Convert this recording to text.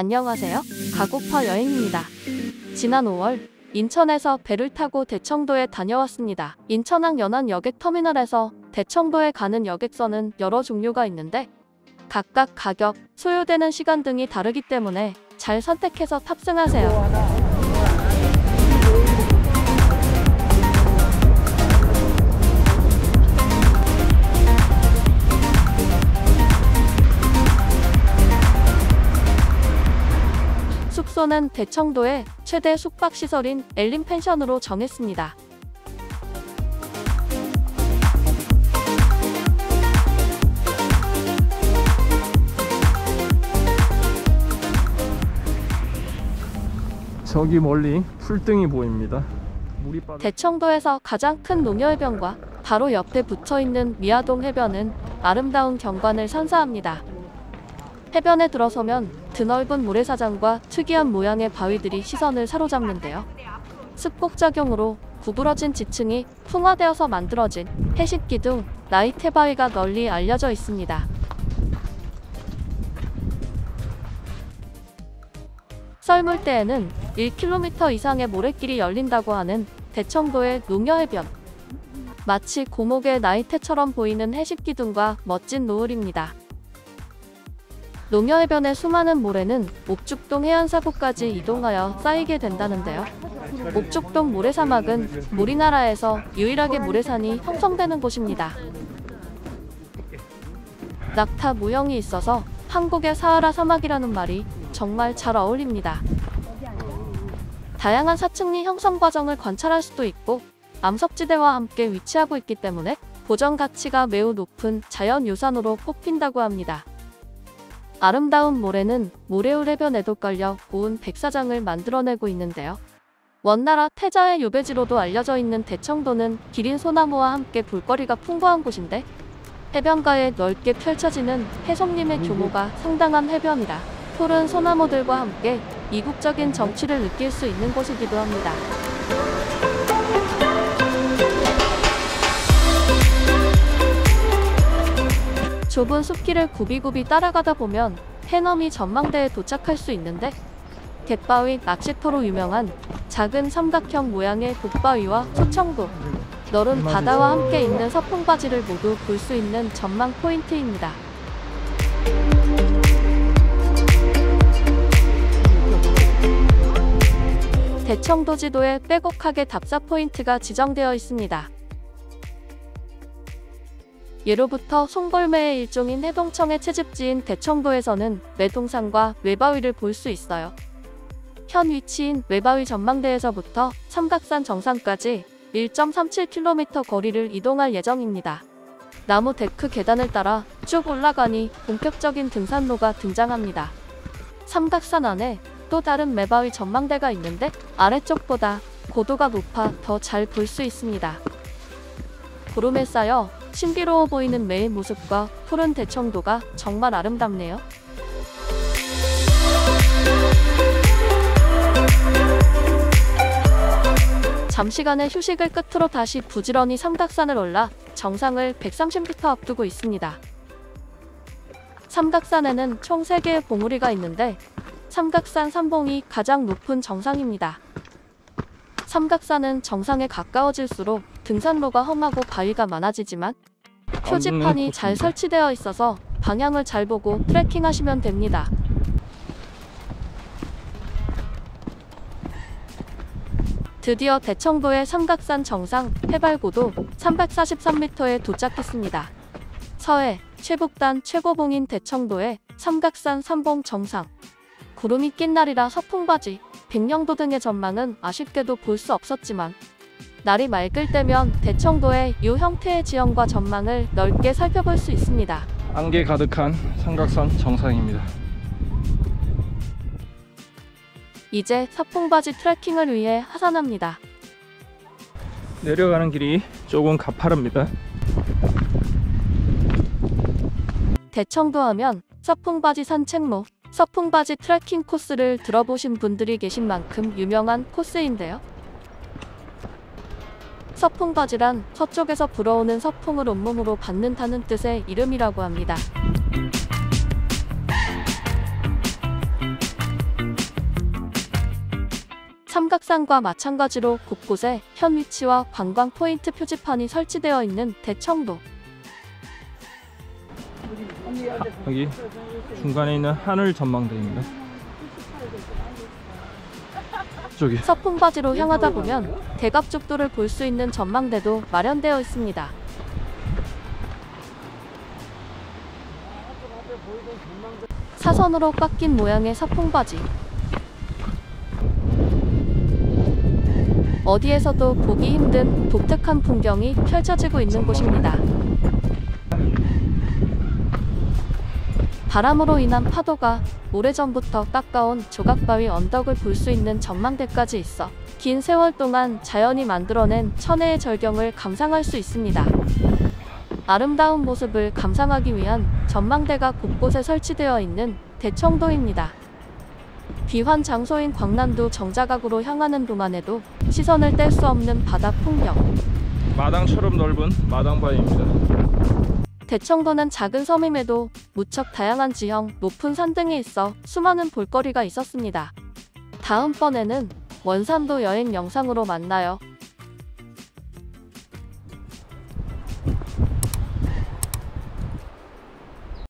안녕하세요. 가고파 여행입니다. 지난 5월 인천에서 배를 타고 대청도에 다녀왔습니다. 인천항 연안 여객터미널에서 대청도에 가는 여객선은 여러 종류가 있는데 각각 가격, 소요되는 시간 등이 다르기 때문에 잘 선택해서 탑승하세요. 숙소는 대청도의 최대 숙박시설인 엘린 펜션으로 정했습니다. 저기 멀리 풀등이 보입니다. 대청도에서 가장 큰 농여해변과 바로 옆에 붙어있는 미아동 해변은 아름다운 경관을 선사합니다. 해변에 들어서면 드넓은 모래사장과 특이한 모양의 바위들이 시선을 사로잡는데요. 습곡작용으로 구부러진 지층이 풍화되어서 만들어진 해식기둥 나이테 바위가 널리 알려져 있습니다. 썰물 때에는 1km 이상의 모래길이 열린다고 하는 대청도의 농여해변. 마치 고목의 나이테처럼 보이는 해식기둥과 멋진 노을입니다. 농여해변의 수많은 모래는 옥죽동 해안사고까지 이동하여 쌓이게 된다는데요. 옥죽동 모래사막은 우리나라에서 유일하게 모래산이 형성되는 곳입니다. 낙타 모형이 있어서 한국의 사하라 사막이라는 말이 정말 잘 어울립니다. 다양한 사층리 형성 과정을 관찰할 수도 있고 암석지대와 함께 위치하고 있기 때문에 보전 가치가 매우 높은 자연유산으로 뽑힌다고 합니다. 아름다운 모래는 모래울 해변에도 깔려 고운 백사장을 만들어내고 있는데요. 원나라 태자의 유배지로도 알려져 있는 대청도는 기린 소나무와 함께 볼거리가 풍부한 곳인데 해변가에 넓게 펼쳐지는 해송림의 규모가 상당한 해변이라 푸른 소나무들과 함께 이국적인 정취를 느낄 수 있는 곳이기도 합니다. 좁은 숲길을 굽이굽이 따라가다 보면 해넘이 전망대에 도착할 수 있는데 갯바위 낚시터로 유명한 작은 삼각형 모양의 북바위와 소청도 너른 바다와 함께 있는 서풍바지를 모두 볼 수 있는 전망 포인트입니다. 대청도 지도에 빼곡하게 답사 포인트가 지정되어 있습니다. 예로부터 송골매의 일종인 해동청의 채집지인 대청도에서는 매동산과 매바위를 볼 수 있어요. 현 위치인 매바위 전망대에서부터 삼각산 정상까지 1.37km 거리를 이동할 예정입니다. 나무 데크 계단을 따라 쭉 올라가니 본격적인 등산로가 등장합니다. 삼각산 안에 또 다른 매바위 전망대가 있는데 아래쪽보다 고도가 높아 더 잘 볼 수 있습니다. 구름에 쌓여 신비로워 보이는 매의 모습과 푸른 대청도가 정말 아름답네요. 잠시간의 휴식을 끝으로 다시 부지런히 삼각산을 올라 정상을 130m 앞두고 있습니다. 삼각산에는 총 3개의 봉우리가 있는데 삼각산 삼봉이 가장 높은 정상입니다. 삼각산은 정상에 가까워질수록 등산로가 험하고 바위가 많아지지만 표지판이 잘 설치되어 있어서 방향을 잘 보고 트레킹하시면 됩니다. 드디어 대청도의 삼각산 정상 해발고도 343m에 도착했습니다. 서해 최북단 최고봉인 대청도의 삼각산 삼봉 정상 구름이 낀 날이라 서풍바지, 백령도 등의 전망은 아쉽게도 볼 수 없었지만 날이 맑을 때면 대청도의 이 형태의 지형과 전망을 넓게 살펴볼 수 있습니다. 안개 가득한 삼각산 정상입니다. 이제 서풍바지 트레킹을 위해 하산합니다. 내려가는 길이 조금 가파릅니다. 대청도 하면 서풍바지 산책로, 서풍바지 트레킹 코스를 들어보신 분들이 계신 만큼 유명한 코스인데요. 서풍거지란 서쪽에서 불어오는 서풍을 온몸으로 받는다는 뜻의 이름이라고 합니다. 삼각산과 마찬가지로 곳곳에 현 위치와 관광 포인트 표지판이 설치되어 있는 대청도. 여기 중간에 있는 하늘 전망대입니다. 저기 서풍 바지로 향하다 보면 대갑죽도를 볼 수 있는 전망대도 마련되어 있습니다. 사선으로 깎인 모양의 서풍 바지. 어디에서도 보기 힘든 독특한 풍경이 펼쳐지고 있는 곳입니다. 바람으로 인한 파도가 오래전부터 깎아온 조각바위 언덕을 볼 수 있는 전망대까지 있어 긴 세월 동안 자연이 만들어낸 천혜의 절경을 감상할 수 있습니다. 아름다운 모습을 감상하기 위한 전망대가 곳곳에 설치되어 있는 대청도입니다. 비환 장소인 광남도 정자각으로 향하는 동안에도 시선을 뗄 수 없는 바다 풍경. 마당처럼 넓은 마당바위입니다. 대청도는 작은 섬임에도 무척 다양한 지형, 높은 산 등이 있어 수많은 볼거리가 있었습니다. 다음번에는 원산도 여행 영상으로 만나요.